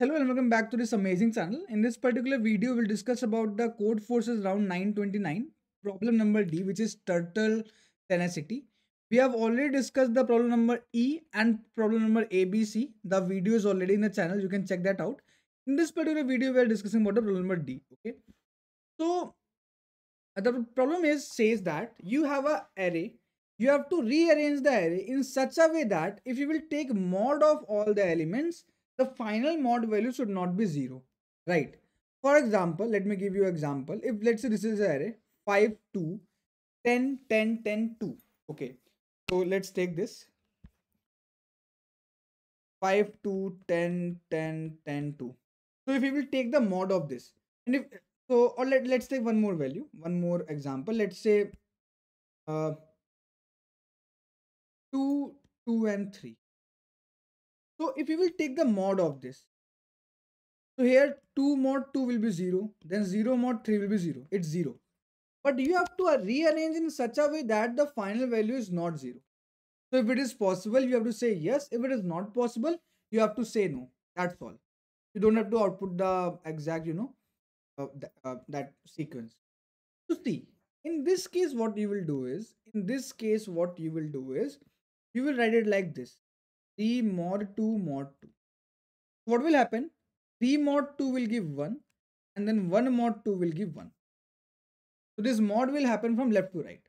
Hello and welcome back to this amazing channel. In this particular video, we'll discuss about the Codeforces round 929, problem number D, which is turtle tenacity. We have already discussed the problem number E and problem number ABC. The video is already in the channel. You can check that out. In this particular video, we are discussing about the problem number D. Okay. So the problem is says that you have a array. You have to rearrange the array in such a way that if you will take mod of all the elements, the final mod value should not be 0 right? For example let me give you an example. If let's say this is an array 5 2 10 10 10 2 okay so let's take this. 5 2 10 10 10 2 so if we will take the mod of this and if so or let, let's take one more value one more example. Let's say uh 2 2 and 3 so if you will take the mod of this, so here 2 mod 2 will be 0, then 0 mod 3 will be 0. It's 0. But you have to rearrange in such a way that the final value is not 0. So if it is possible, you have to say yes. If it is not possible, you have to say no. That's all. You don't have to output the exact, you know, uh, th uh, that sequence. So see, in this case, what you will do is, in this case, what you will do is, you will write it like this. 3 mod 2 mod 2 what will happen? 3 mod 2 will give 1 and then 1 mod 2 will give 1 so this mod will happen from left to right.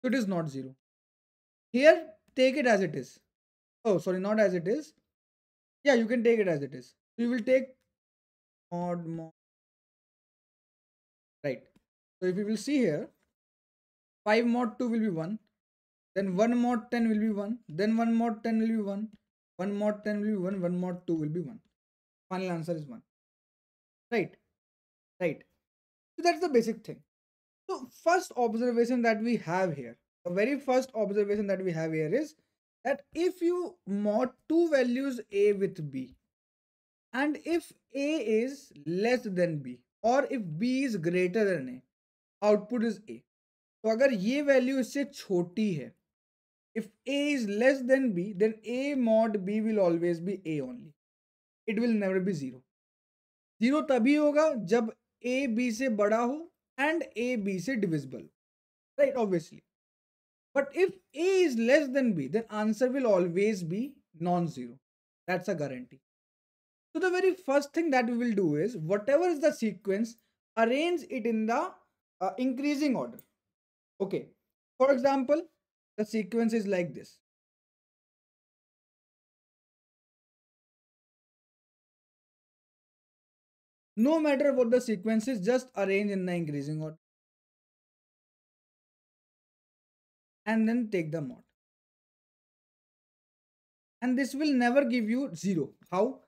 So it is not 0 here take it as it is. Oh sorry not as it is. Yeah you can take it as it is. So you will take mod mod. Right. So if you will see here 5 mod 2 will be 1 then 1 mod 10 will be 1. Then 1 mod 10 will be 1. 1 mod 10 will be 1. 1 mod 2 will be 1. Final answer is 1. Right. Right. So that's the basic thing. So first observation that we have here, the very first observation that we have here is that if you mod two values a with b and if a is less than b or if b is greater than a output is a तो अगर ये value इससे छोटी है if A is less than B, then A mod B will always be A only. It will never be zero. Zero तभी होगा जब A B से बड़ा हो and A B से divisible. Right, obviously. But if A is less than B, then answer will always be non-zero. That's a guarantee. So the very first thing that we will do is whatever is the sequence, arrange it in the uh, increasing order. Okay. For example, the sequence is like this. No matter what the sequence is, just arrange in the increasing order. And then take the mod. And this will never give you 0. How?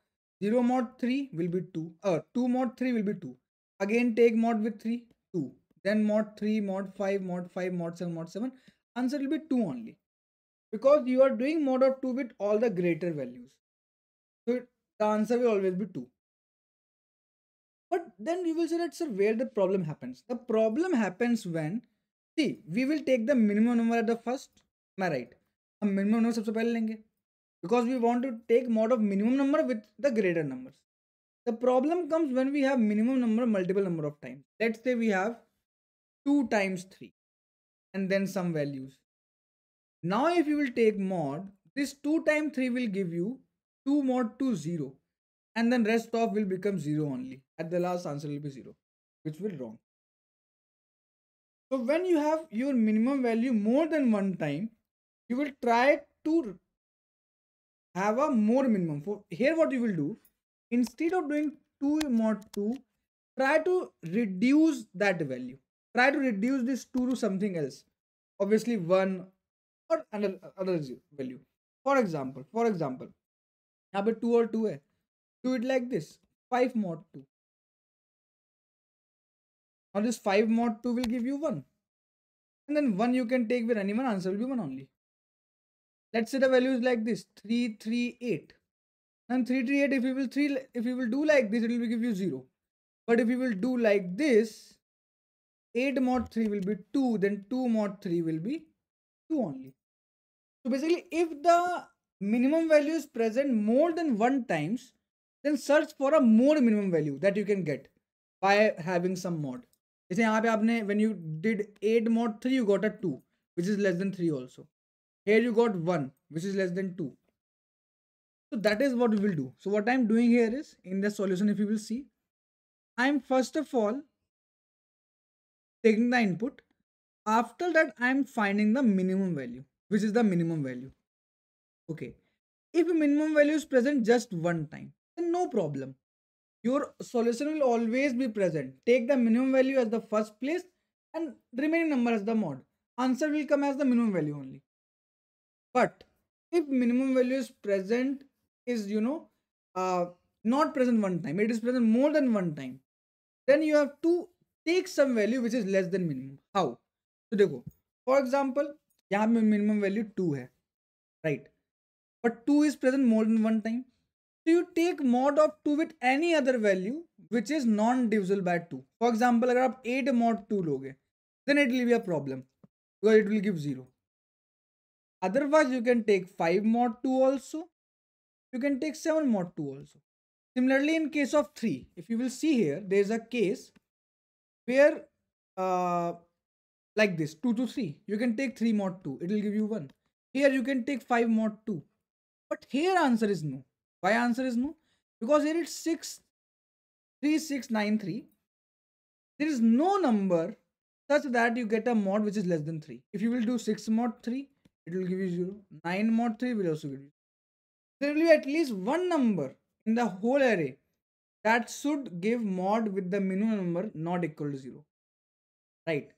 0 mod 3 will be 2. Uh, 2 mod 3 will be 2. Again take mod with 3, 2. Then mod 3, mod 5, mod 5, mod 7, mod 7 answer will be 2 only because you are doing mod of 2 with all the greater values so the answer will always be 2 but then you will say that sir where the problem happens the problem happens when see we will take the minimum number at the first am I right हम minimum number सबसे पहले लेंगे because we want to take mod of minimum number with the greater numbers the problem comes when we have minimum number multiple number of times let's say we have 2 times 3 and then some values. Now if you will take mod, this 2 times 3 will give you 2 mod 2 0 and then rest of will become 0 only. At the last answer will be 0 which will wrong. So when you have your minimum value more than one time, you will try to have a more minimum. For here what you will do, instead of doing 2 mod 2, try to reduce that value try to reduce this 2 to something else obviously 1 or another, other value for example for example यहाँ पे 2 और 2 है do it like this 5 mod 2 now this 5 mod 2 will give you 1 and then 1 you can take with anyone answer will be 1 only let's say the value is like this 3 3 8 and 3 3 8 if you will 3 if you will do like this it will give you 0 but if you will do like this 8 mod 3 will be 2 then 2 mod 3 will be 2 only so basically if the minimum value is present more than one times then search for a more minimum value that you can get by having some mod जैसे यहाँ पे आपने when you did 8 mod 3 you got a 2 which is less than 3 also here you got 1 which is less than 2 so that is what we will do so what i'm doing here is in the solution if you will see i'm first of all taking the input. After that i'm finding the minimum value which is the minimum value. Okay. If minimum value is present just one time then no problem. Your solution will always be present. Take the minimum value as the first place and remaining number as the mod. Answer will come as the minimum value only. But if minimum value is present is you know uh, not present one time it is present more than one time then you have to take some value which is less than minimum how तो देखो for example यहाँ पे minimum value two है right but two is present more than one time तो you take mod of two with any other value which is non divisible by two for example अगर आप eight mod two लोगे then it will be a problem because it will give zero otherwise you can take five mod two also you can take seven mod two also similarly in case of three if you will see here there is a case where uh, like this 2 to 3 you can take 3 mod 2 it will give you 1 here you can take 5 mod 2 but here answer is no. Why answer is no? Because here it's 6 3693 there is no number such that you get a mod which is less than 3 if you will do 6 mod 3 it will give you 0 9 mod 3 will also give you. There will be at least one number in the whole array that should give mod with the minimum number not equal to 0 right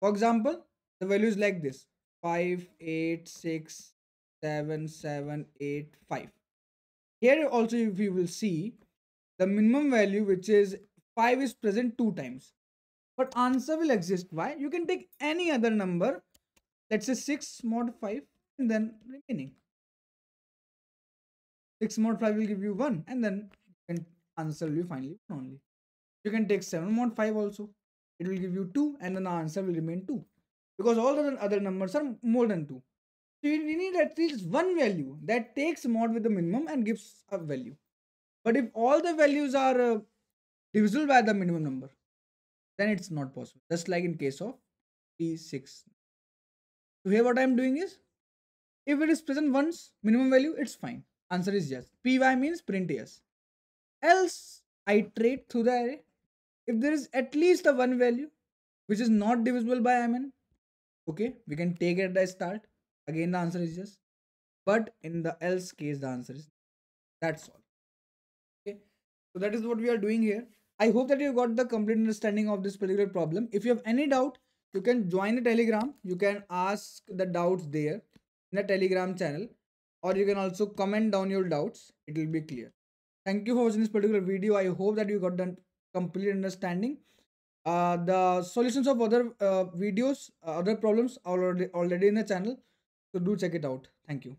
for example, the value is like this 5, 8, 6, 7, 7, 8, 5. Here also, if you will see, the minimum value, which is 5, is present two times. But answer will exist. Why? You can take any other number, let's say 6 mod 5, and then remaining. 6 mod 5 will give you 1, and then answer will be finally 1 only. You can take 7 mod 5 also. It will give you 2 and then the answer will remain 2 because all the other numbers are more than 2 so you need at least one value that takes mod with the minimum and gives a value. But if all the values are uh, divisible by the minimum number then it's not possible. Just like in case of p6 so here what i'm doing is if it is present once minimum value it's fine. Answer is yes. Py means print yes else I iterate through the array if there is at least a one value which is not divisible by mn okay we can take it as start. Again the answer is yes. But in the else case the answer is that's all. Okay so that is what we are doing here. I hope that you got the complete understanding of this particular problem. If you have any doubt you can join the telegram. You can ask the doubts there in the telegram channel or you can also comment down your doubts. It will be clear thank you for watching this particular video i hope that you got the complete understanding. Uh, the solutions of other uh, videos, uh, other problems are already, already in the channel. So do check it out. Thank you.